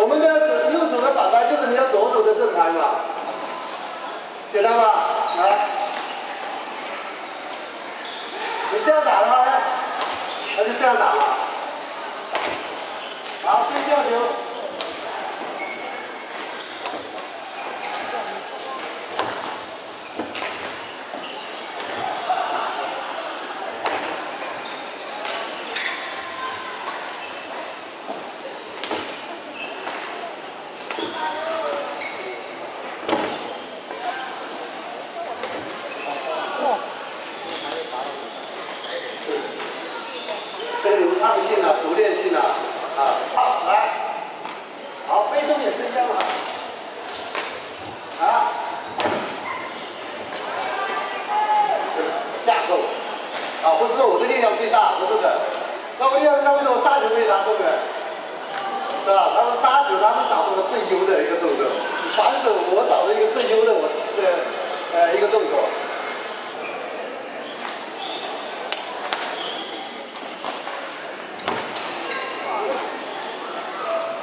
我们的右手的反拍就是你要左手的正拍嘛，简单吧？来，你这样打的话，那就这样打了。好，先吊球。畅性啊，熟练性啊，啊，好，来，好，背诵也是一样啊，啊，架构，啊，不是说我的力量最大，不是的，那为什么那为什么杀球最大，对不对？是吧？他们杀球，他们找到了最优的一个动作，反手我找到一个最优的我的呃一个动作。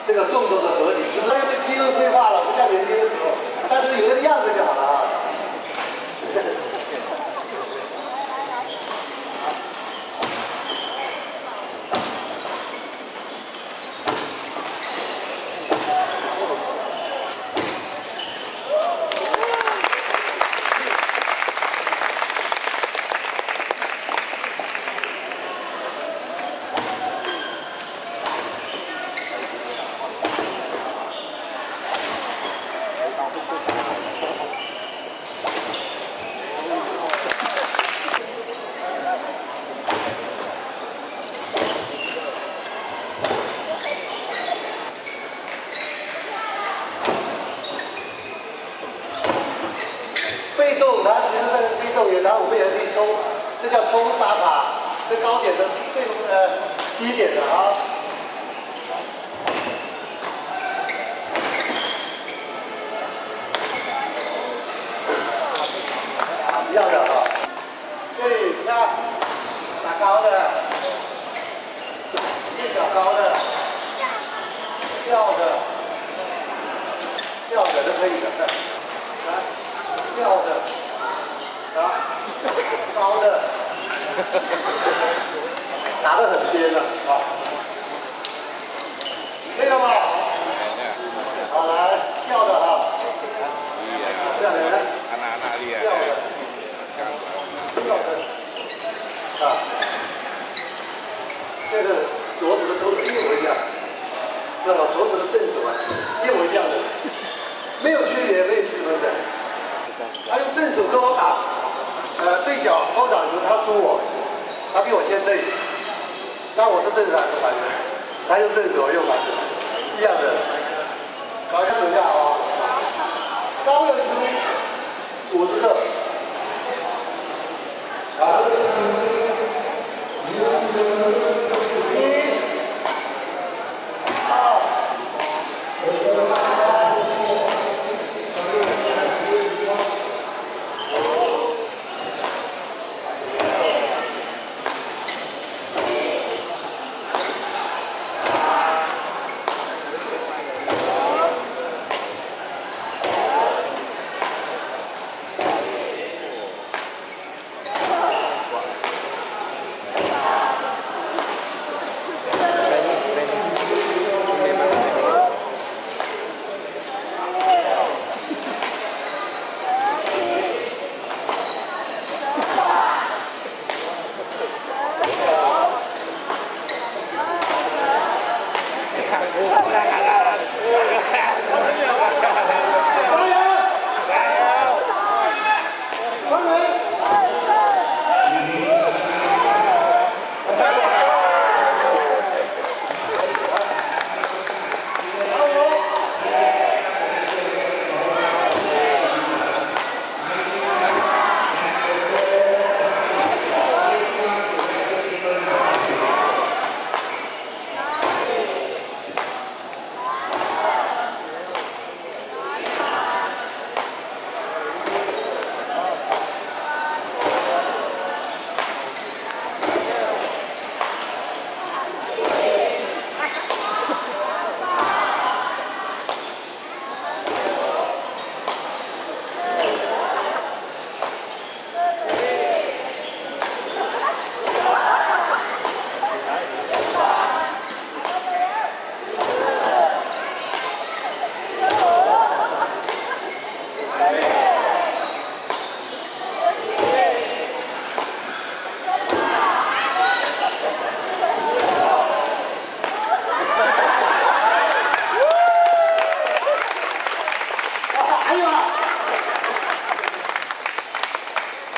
这个动作的合理，大家的肌肉退化了，不像年轻的时候，但是有这个样子就好了啊。高沙塔，这高点的最呃低点的啊。要的哈，这里你看，打高的，一高的，跳的，跳的都可以的，来，跳的，啊，高的。拿得很偏的啊累了吧好来笑着哈。呃，对角后掌球，他输我，他比我先对，那我是正手还是反手？他是正手又反手，一样的。搞一下手架啊，高有球？五十个。好。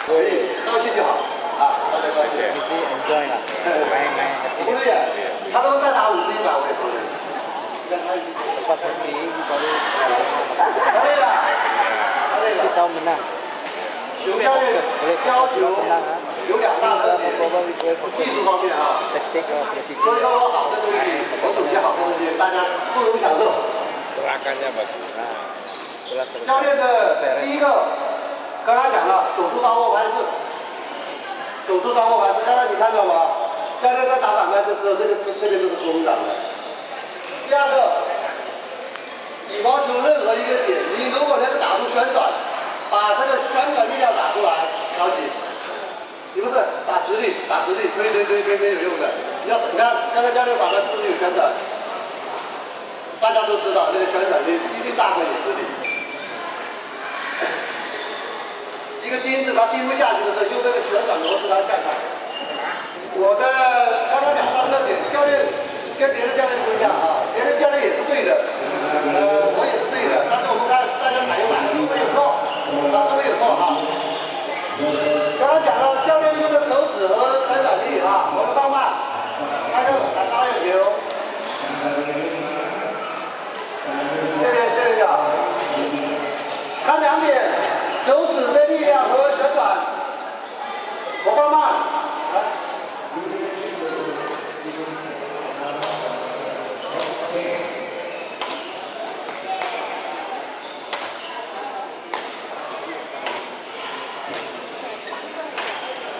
所以高兴就好啊，大家高兴。你自己 enjoy 了，蛮蛮。不是，他都再拿五十一百，我也不是。让他把手机搞得。可以了，可以了。这刀门呢？熊教练要求有两大特点，技术方面啊，所以说好的东西，我总结好的东西，大家共同享受。教练的第一个。刚刚讲了手术刀握拍式，手术刀握拍式，刚刚你看到吗？教练在打板拍的时候，这个是这边都是空档的。第二个，羽毛球任何一个点，你如果能打出旋转，把这个旋转力量打出来，着急。你不是打直立，打直立，推推推推没有用的。你要你看刚才教练反拍是不是有旋转？大家都知道这个旋转力一定大过你直立。一个钉子它钉不下去的时候，用这个旋转螺丝它下来。我的刚刚两三个点，教练跟别的教练不一样啊，别的教练也是对的，呃，我也是对的，但是我们看大家采用哪个都没有错，啊，都没有错啊。刚刚讲了，教练用的手指和旋转力啊，我们放慢，看看打高一球，这边试一下，看两点，手指的力量和旋转，我放慢，来。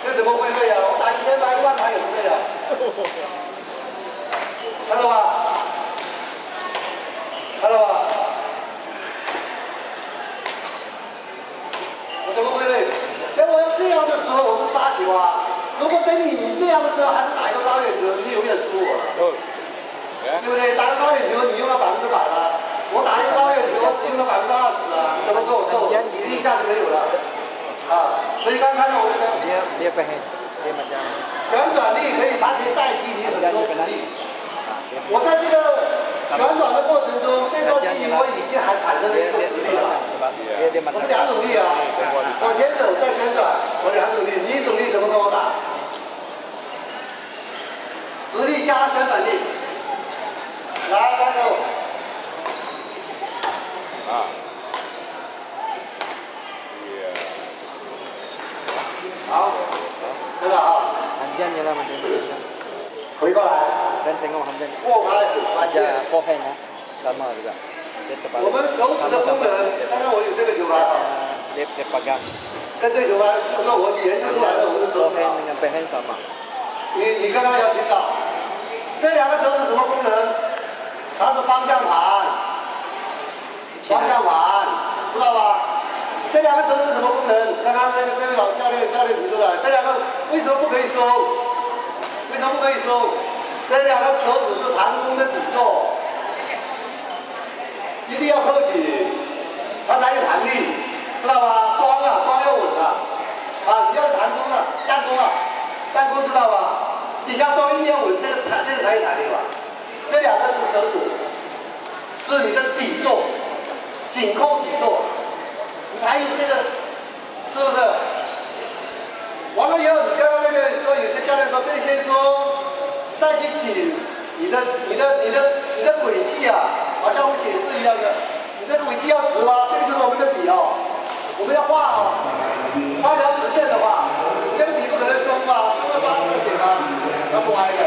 这怎么会累啊？我打一千拍、一万拍也不累啊。看到吧？看到吧？我怎么会累？等我要这样的时候，我是杀球啊。如果等你你这样的时候还是打一个高远球，你永远输我了。Betul. Ya. 对不对？打个高远球，你用了百分之百了，我打一个高远球，只用了百分之二十了，怎么够你？一下子没有了。啊，所以刚看到我的手 Dia dia pengen dia macam 旋转力可以，它可以代替你很多实力。我在这个旋转的过程中，这段距离我已经还产生了一个直力了。我是两种力啊，往前走再旋转，我两种力，你一种力怎么跟我打？直力加旋转力，来，大众。啊。好，看到啊？你站起来吗？回过来。Dan tengok Hamdan 握拍很关键。ajar forehand ha. Sama juga. Dia 我.们手指的功能，刚刚我有这个球拍啊，Dia dia pegang 跟这个球拍，就是我研究出来的我的手指啊 forehand。dengan backhand sama. 你你刚刚有听到，这两个手指什么功能？它是方向盘，方向盘，知道吧？这两个手指是什么功能？刚刚那个这位老教练教练提出的，这两个为什么不可以收？为什么不可以收？这两个手指是弹弓的底座，一定要扣紧，它才有弹力，知道吧？桩啊，桩要稳啊，啊，你要弹弓啊，弹弓啊，弹弓知道吧？底下装一定要稳，这个弹，这个才有弹力吧？这两个是手指，是你的底座，紧扣底座，你才有这个，是不是？完了以后，你刚刚那个说有些教练说这里先收，再去紧你的、你的、你的、你的轨迹啊，好像我们写字一样的，你的轨迹要直吗？这个就是我们的笔哦，我们要画啊，画条直线的话，你那个笔不可能松吧？松了抓不住写吗？要不歪的，